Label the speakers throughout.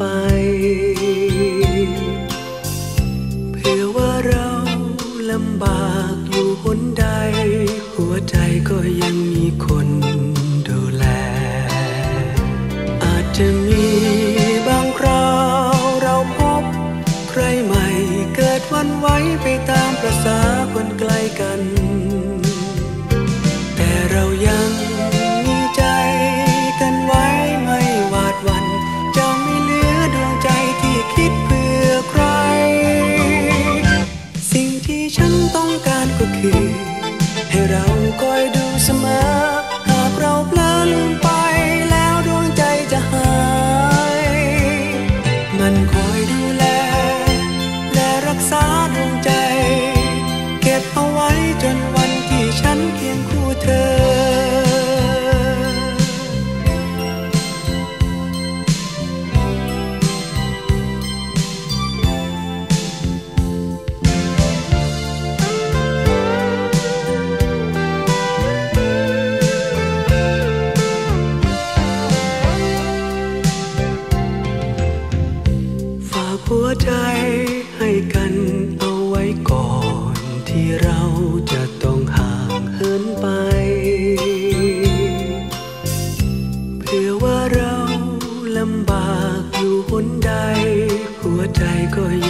Speaker 1: ไป หัว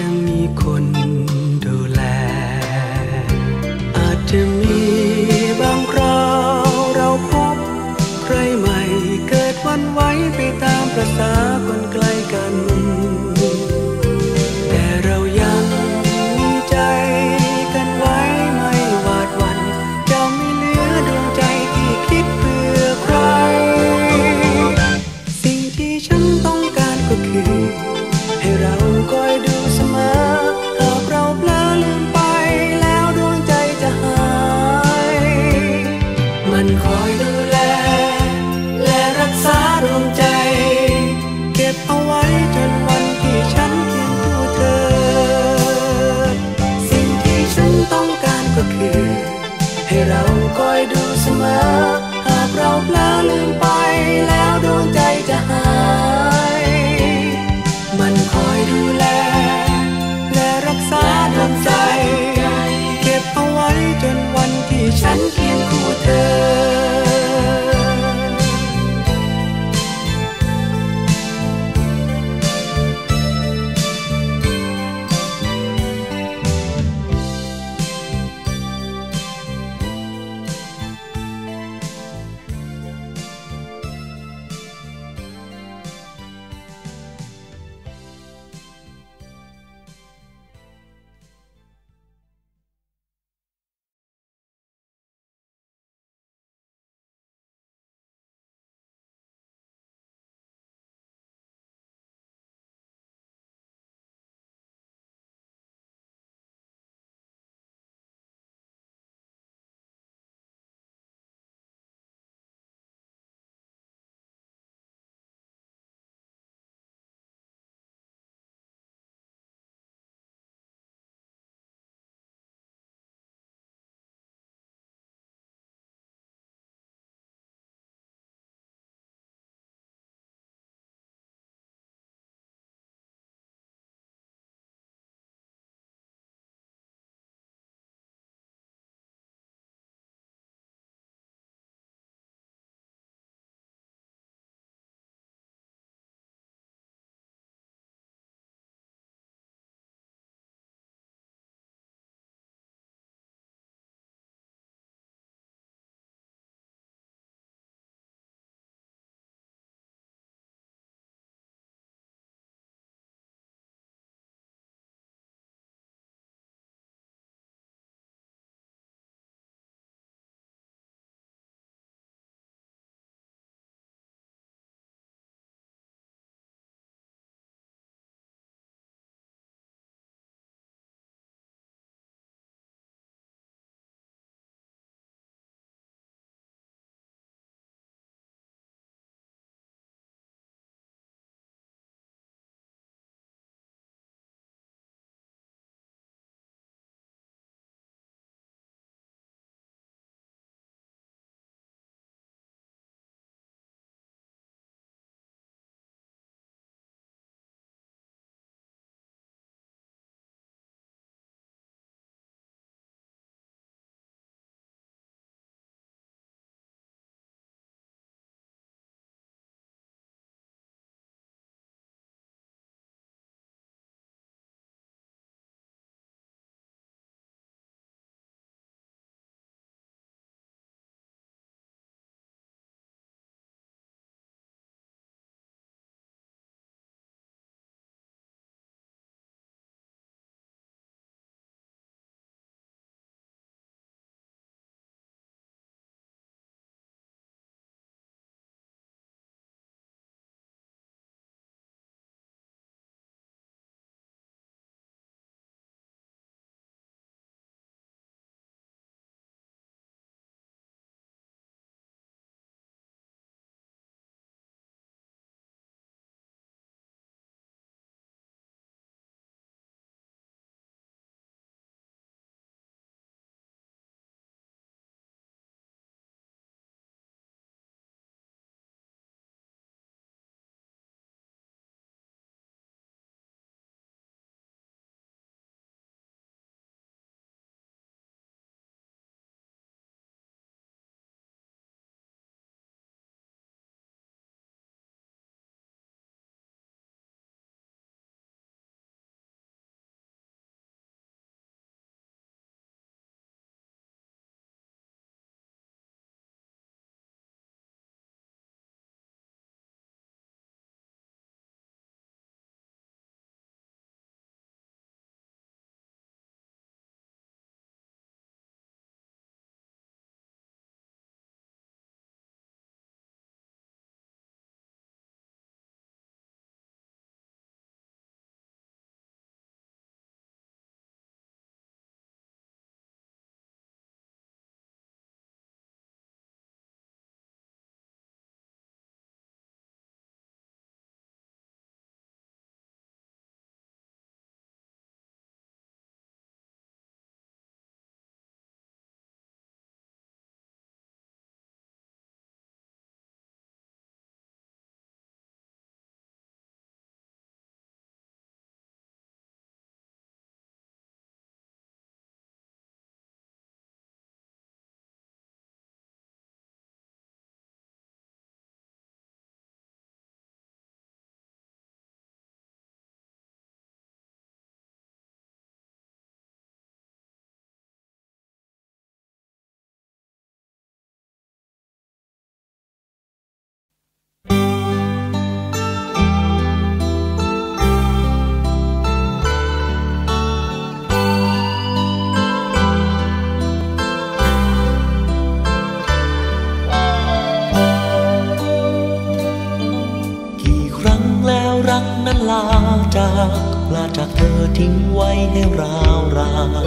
Speaker 1: ลาจากเธอทิ้งไว้ให้ราวราน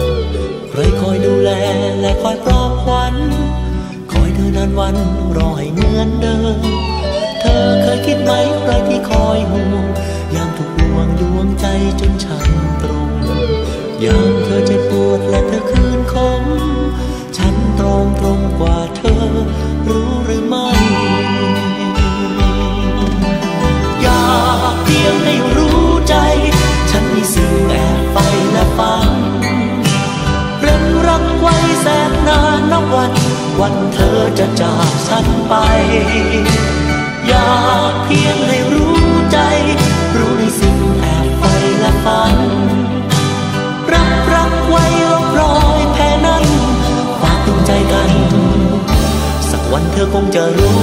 Speaker 1: ใครคอยดูแลและคอยปลอบขวัญคอยเธอนานวันรอให้เหมือนเดิม เธอเคยคิดไหมใครที่คอยห่วงยามถูกห่วงดวงใจจนช้ำตรงยามเธอเจ็บปวดและเธอคืนคมฉันตรงตรงกว่าเธอรู้ เธ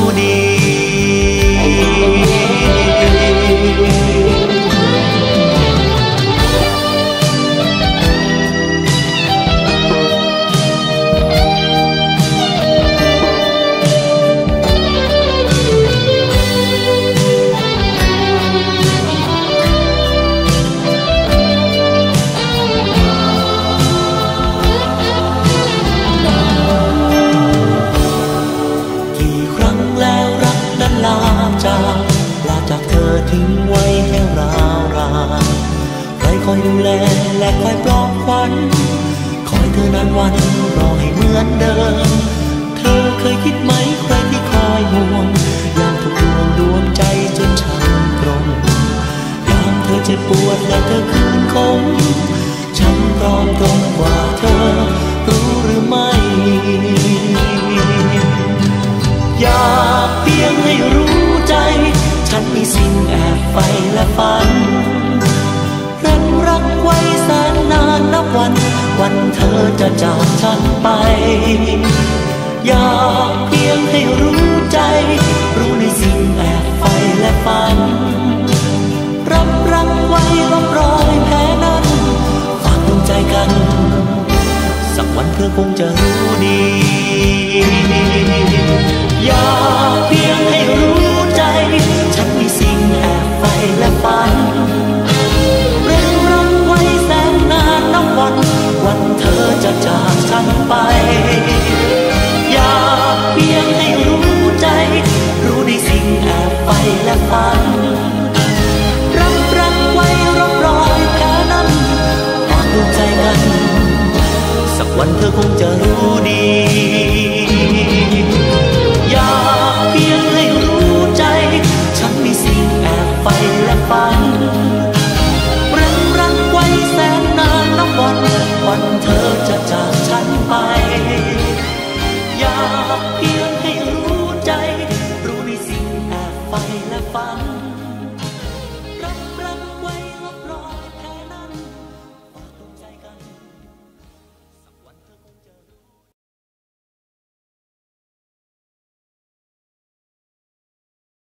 Speaker 1: ทิ้งไว้ให้ราวรานใครคอยดูแลและคอยปลอบขวัญคอยเธอนานวันรอให้เหมือนเดิม เธอเคยคิดไหมใครที่คอยห่วงยามถูกดวงดวงใจจนช้ำตรงยามเธอเจ็บปวดและเธอคืนคงฉันพร้อมตรงกว่าเธอ รู้หรือไม่ อยากเพียงให้